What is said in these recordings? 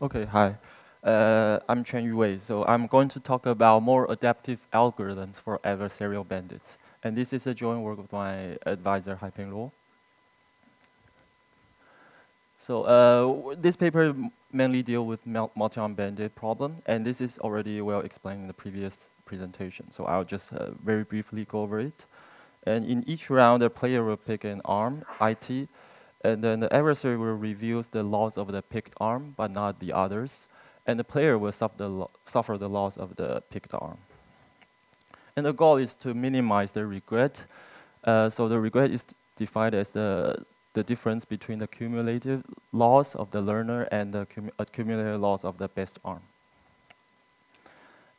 Okay, hi. Uh, I'm Chen-Yu Wei. So I'm going to talk about more adaptive algorithms for adversarial bandits. And this is a joint work with my advisor, Haipeng Luo. So uh, this paper mainly deal with multi-arm bandit problem, and this is already well explained in the previous presentation. So I'll just uh, very briefly go over it. And in each round, the player will pick an arm, IT, and then the adversary will reveal the loss of the picked arm, but not the others. And the player will suffer the, suffer the loss of the picked arm. And the goal is to minimize the regret. Uh, so the regret is defined as the, the difference between the cumulative loss of the learner and the accumulated loss of the best arm.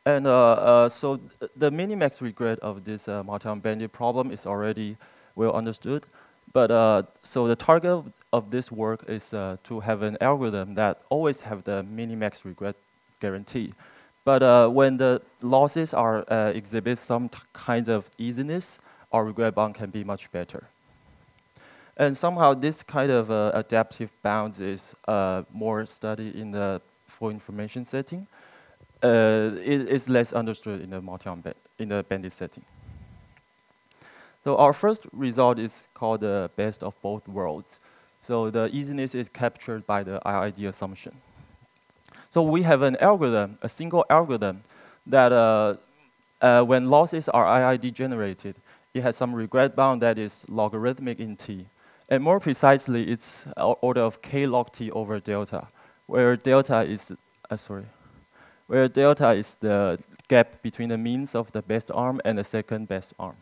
And uh, uh, so the minimax regret of this uh, multi-arm bandit problem is already well understood. But uh, so the target of this work is uh, to have an algorithm that always have the minimax regret guarantee. But uh, when the losses are uh, exhibit some kinds of easiness, our regret bound can be much better. And somehow this kind of uh, adaptive bounds is uh, more studied in the full information setting. it is less understood in the multi-arm in the bandit setting. So our first result is called the best of both worlds. So the easiness is captured by the IID assumption. So we have an algorithm, a single algorithm, that uh, uh, when losses are IID generated, it has some regret bound that is logarithmic in t. And more precisely, it's order of k log t over delta, where delta is, uh, sorry, where delta is the gap between the means of the best arm and the second best arm.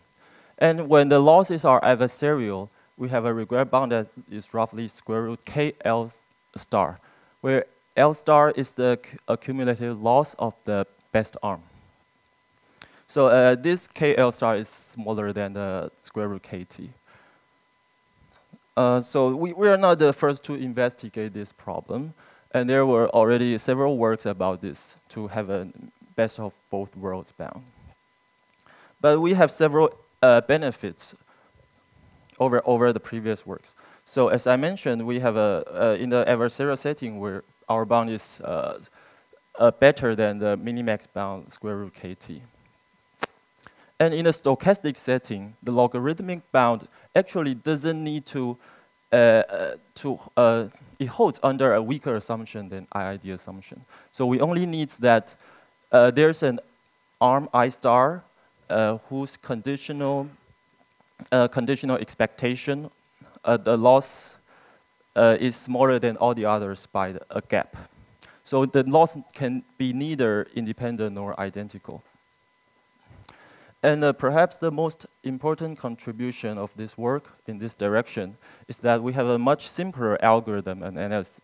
And when the losses are adversarial, we have a regret bound that is roughly square root k L star, where L star is the accumulative loss of the best arm. So uh, this KL star is smaller than the square root KT. Uh, so we, we are not the first to investigate this problem. And there were already several works about this to have a best of both worlds bound. But we have several uh, benefits over, over the previous works. So as I mentioned, we have a, in the adversarial setting where our bound is uh, uh, better than the minimax bound square root kt. And in a stochastic setting, the logarithmic bound actually doesn't need to, uh, uh, to it holds under a weaker assumption than IID assumption. So we only need that there's an arm I star whose conditional uh, conditional expectation, uh, the loss is smaller than all the others by a gap. So the loss can be neither independent nor identical. And uh, perhaps the most important contribution of this work in this direction is that we have a much simpler algorithm and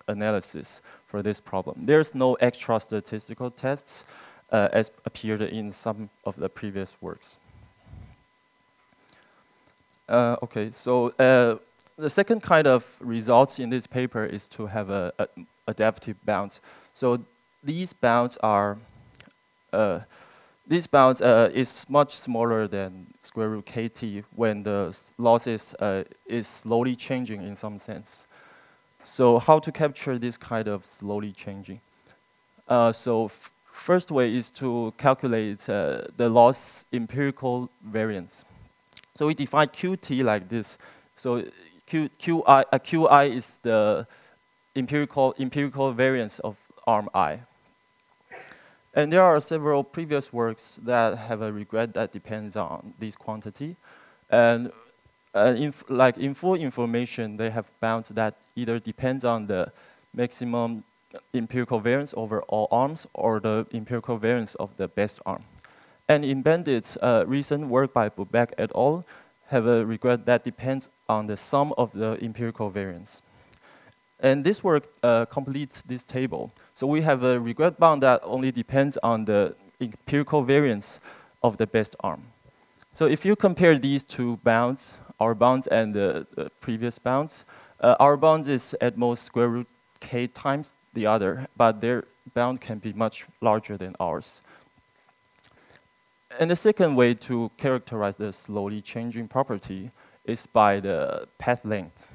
analysis for this problem. There's no extra statistical tests uh, as appeared in some of the previous works. Uh, okay, so uh, the second kind of results in this paper is to have a, a adaptive bounds. So these bounds are, uh, these bounds uh, is much smaller than square root kt when the losses uh, is slowly changing in some sense. So how to capture this kind of slowly changing? So First way is to calculate uh, the loss empirical variance. So we define Qt like this. So Q, Qi, uh, Qi is the empirical, empirical variance of arm i. And there are several previous works that have a regret that depends on this quantity. And uh, in, like in full information, they have bounds that either depends on the maximum empirical variance over all arms or the empirical variance of the best arm. And in Bandit's uh, recent work by Bubeck et al. have a regret that depends on the sum of the empirical variance. And this work uh, completes this table. So we have a regret bound that only depends on the empirical variance of the best arm. So if you compare these two bounds, our bounds and the, the previous bounds, uh, our bounds is at most square root k times the other, but their bound can be much larger than ours. And the second way to characterize the slowly changing property is by the path length.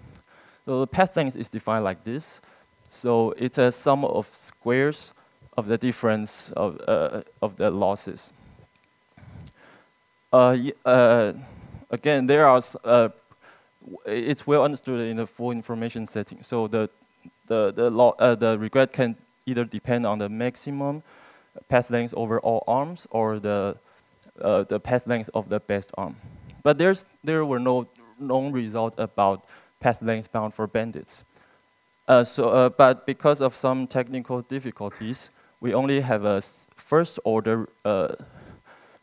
So the path length is defined like this. So it's a sum of squares of the difference of, uh, of the losses. Uh, uh, again, there are, uh, it's well understood in the full information setting. So the, the, the, uh, the regret can either depend on the maximum path length over all arms or the, uh, the path length of the best arm. But there's, there were no known results about path length bound for bandits. Uh, so, uh, but because of some technical difficulties, we only have a first order, uh,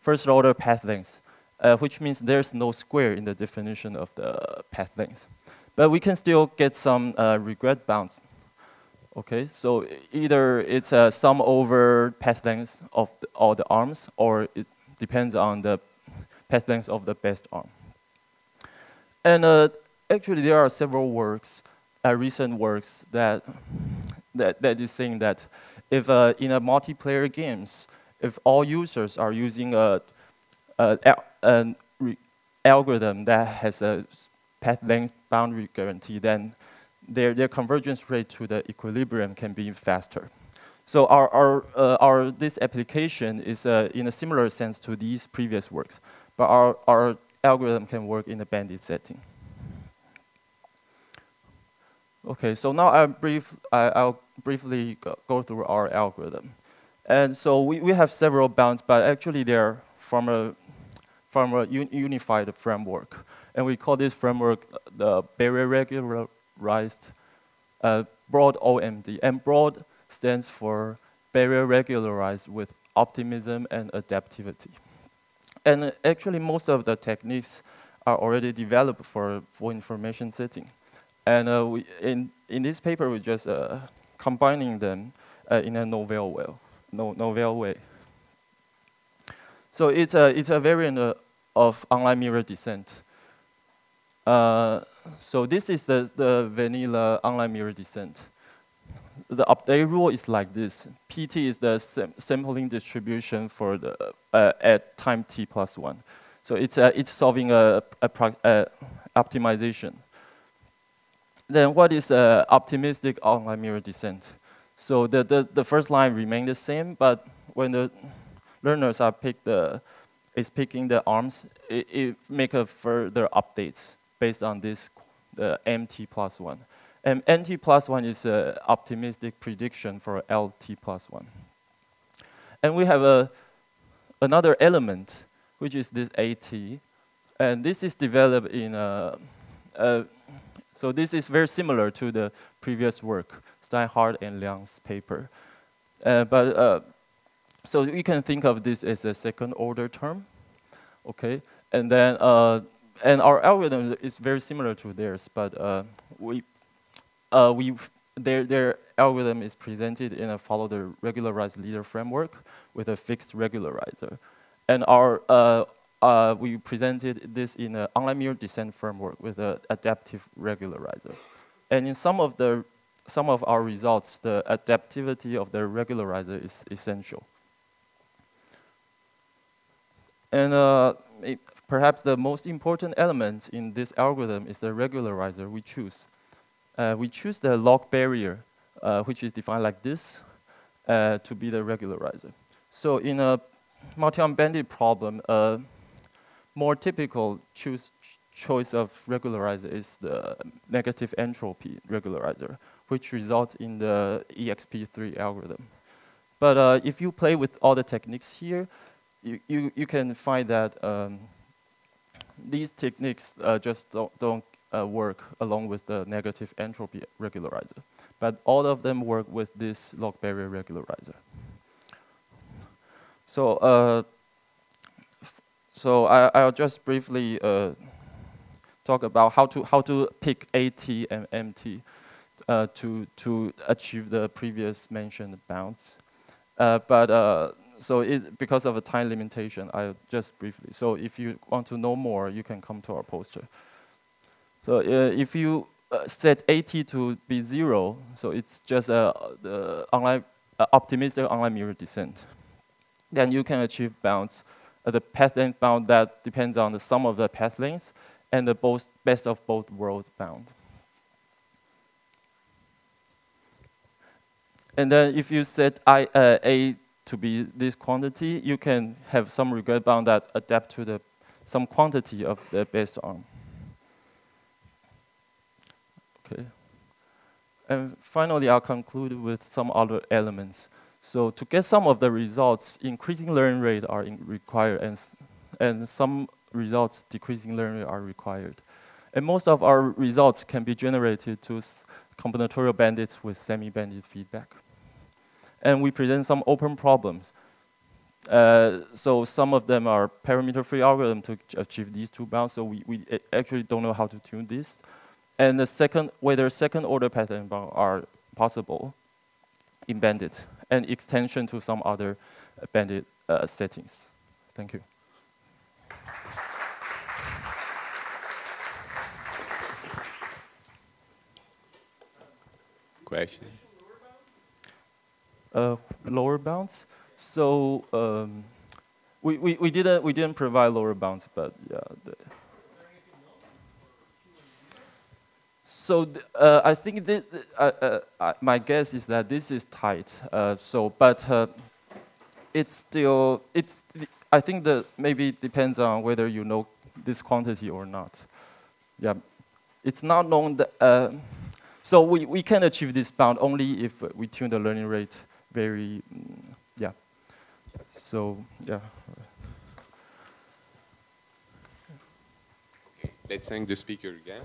first order path length, uh, which means there's no square in the definition of the path length. But we can still get some uh, regret bounds. Okay, so either it's a sum over path length of the, all the arms, or it depends on the path length of the best arm. And uh, actually, there are several works, uh, recent works that, that that is saying that if uh, in a multiplayer games, if all users are using a, a, a algorithm that has a path length boundary guarantee, then their, their convergence rate to the equilibrium can be faster. So our, our, uh, our, this application is uh, in a similar sense to these previous works, but our, our algorithm can work in a bandit setting. Okay, so now I'll, brief, I, will briefly go, through our algorithm. And so we, we have several bounds, but actually they're from a, from a un unified framework. And we call this framework the barrier regularized uh, broad OMD. And broad stands for barrier regularized with optimism and adaptivity. And actually most of the techniques are already developed for, for information setting. And uh, we, in, in this paper, we're just uh, combining them uh, in a novel way. No, novel way. So it's a, it's a variant uh, of online mirror descent. Uh, so this is the, the vanilla online mirror descent. The update rule is like this. PT is the sam sampling distribution for the uh, at time t plus one. So it's, it's solving a, a, a optimization. Then what is uh, optimistic online mirror descent? So the, the, the first line remains the same, but when the learners are pick the, is picking the arms, it, it make a further updates based on this the MT plus one. And MT plus one is an optimistic prediction for LT plus one. And we have a, another element, which is this AT. And this is developed in a, a so this is very similar to the previous work, Steinhardt and Liang's paper. Uh, but uh, so you can think of this as a second order term, okay? And then, uh, and our algorithm is very similar to theirs, but uh, we, uh, we, their, their algorithm is presented in a follow the regularized leader framework with a fixed regularizer. And our uh, uh, we presented this in an online mirror descent framework with an adaptive regularizer. And in some of, the, some of our results, the adaptivity of the regularizer is essential. And uh, it, perhaps the most important element in this algorithm is the regularizer we choose. Uh, we choose the log barrier, uh, which is defined like this, uh, to be the regularizer. So in a multi-arm bandit problem, uh, more typical choose, choice of regularizer is the negative entropy regularizer, which results in the EXP3 algorithm. But uh, if you play with all the techniques here, you, you, you can find that um, these techniques uh, just don't, don't uh, work along with the negative entropy regularizer. But all of them work with this log barrier regularizer. So uh, so I, will just briefly uh, talk about how to how to pick AT and MT uh, to to achieve the previous mentioned bounds. Uh, but so it, because of a time limitation, I'll just briefly. So if you want to know more, you can come to our poster. So uh, if you uh, set AT to be zero, so it's just a the online optimistic online mirror descent. Then you can achieve bounds uh, the path length bound that depends on the sum of the path lengths and the both, best of both worlds bound. And then if you set I, uh, A to be this quantity, you can have some regret bound that adapt to the some quantity of the best arm. Okay. And finally, I'll conclude with some other elements. So to get some of the results, increasing learning rate are required, and, and some results, decreasing learning rate are required. And most of our results can be generated to combinatorial bandits with semi-bandit feedback. And we present some open problems. Uh, so some of them are parameter-free algorithm to achieve these two bounds, so we, we actually don't know how to tune this. And the second, whether second-order pattern bounds are possible in bandit, and extension to some other bandit uh, settings. Thank you. Question? Uh, lower bounds. So um, we, we, we didn't we didn't provide lower bounds, but yeah. So uh, I think this, uh, my guess is that this is tight. So, but it's still it's. I think that maybe it depends on whether you know this quantity or not. Yeah, it's not known that. Uh, so we, we can achieve this bound only if we tune the learning rate very, yeah. So, yeah. Okay. Let's thank the speaker again.